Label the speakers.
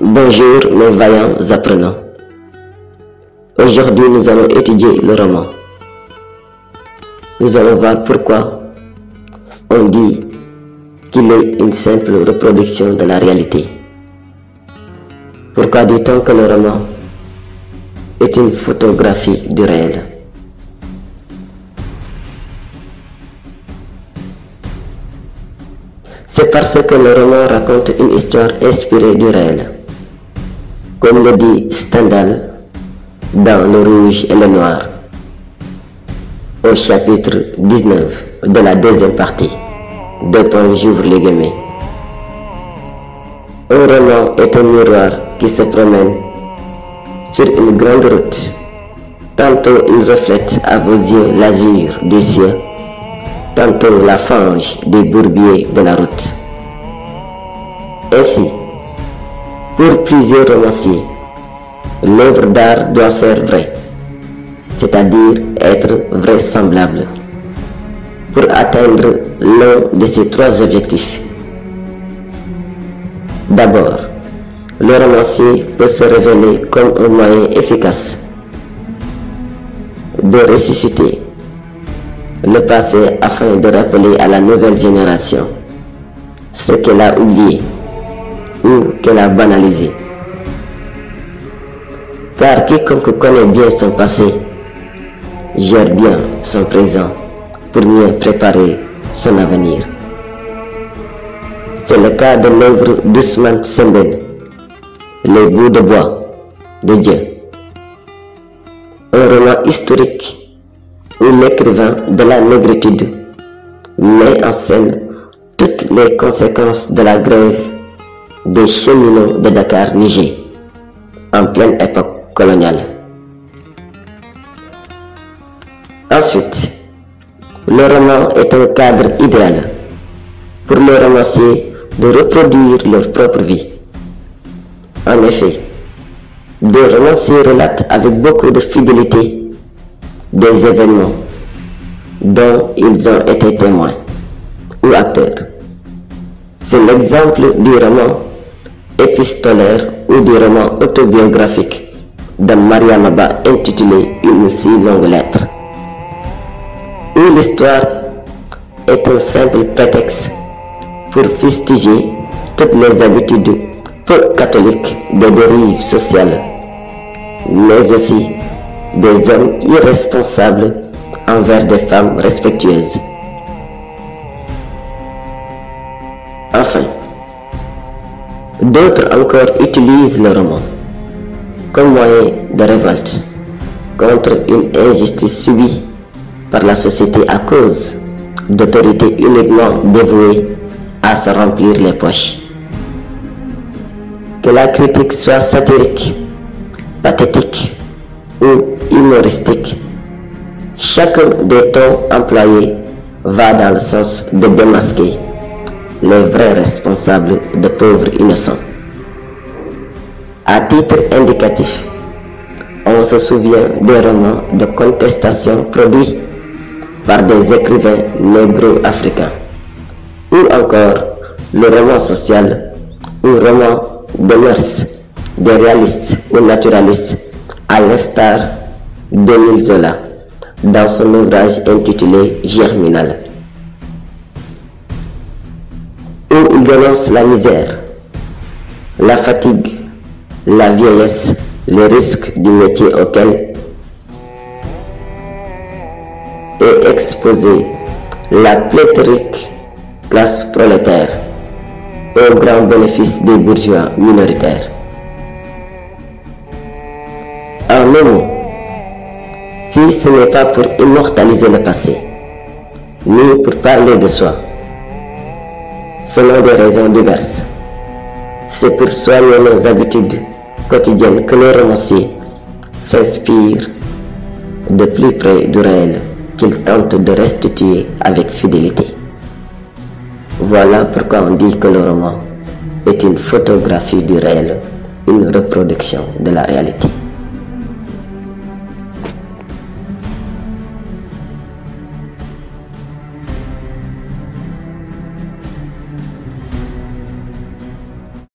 Speaker 1: Bonjour mes vaillants apprenants. Aujourd'hui nous allons étudier le roman. Nous allons voir pourquoi on dit qu'il est une simple reproduction de la réalité. Pourquoi dit-on que le roman est une photographie du réel? C'est parce que le roman raconte une histoire inspirée du réel. Comme le dit Stendhal dans Le Rouge et le Noir, au chapitre 19 de la deuxième partie. Deux points j'ouvre les guillemets. Un roman est un miroir qui se promène sur une grande route. Tantôt il reflète à vos yeux l'azur des cieux, tantôt la fange des bourbiers de la route. Ainsi, pour plusieurs romanciers, l'œuvre d'art doit faire vrai, c'est-à-dire être vraisemblable, pour atteindre l'un de ces trois objectifs. D'abord, le romancier peut se révéler comme un moyen efficace de ressusciter le passé afin de rappeler à la nouvelle génération ce qu'elle a oublié ou qu'elle a banalisé. Car quiconque connaît bien son passé gère bien son présent pour mieux préparer son avenir. C'est le cas de l'œuvre d'Ousmane Sembène, Les bouts de bois de Dieu. Un roman historique où l'écrivain de la négritude met en scène toutes les conséquences de la grève des cheminots de Dakar, Niger, en pleine époque coloniale. Ensuite, le roman est un cadre idéal pour les romanciers de reproduire leur propre vie. En effet, des romanciers relatent avec beaucoup de fidélité des événements dont ils ont été témoins ou acteurs. C'est l'exemple du roman épistolaire ou du roman autobiographique de Maria Maba intitulé Une si longue lettre, où l'histoire est un simple prétexte pour fustiger toutes les habitudes peu catholiques des dérives sociales, mais aussi des hommes irresponsables envers des femmes respectueuses. Enfin, d'autres encore utilisent le roman comme moyen de révolte contre une injustice subie par la société à cause d'autorités uniquement dévouées à se remplir les poches. Que la critique soit satirique, pathétique ou humoristique, chacun des tons employés va dans le sens de démasquer les vrais responsables de pauvres innocents. À titre indicatif, on se souvient des romans de contestation produits par des écrivains négro-africains, ou encore le roman social ou roman de mœurs des réalistes ou naturalistes, à l'instar d'Émile Zola dans son ouvrage intitulé Germinal, où il dénonce la misère, la fatigue, la vieillesse, les risques du métier auquel est exposée la pléthorique classe prolétaire au grand bénéfice des bourgeois minoritaires. En mot, si ce n'est pas pour immortaliser le passé, ni pour parler de soi, selon des raisons diverses, c'est pour soigner nos habitudes quotidiennes que les romanciers s'inspirent de plus près du réel qu'ils tentent de restituer avec fidélité. Voilà pourquoi on dit que le roman est une photographie du réel, une reproduction de la réalité.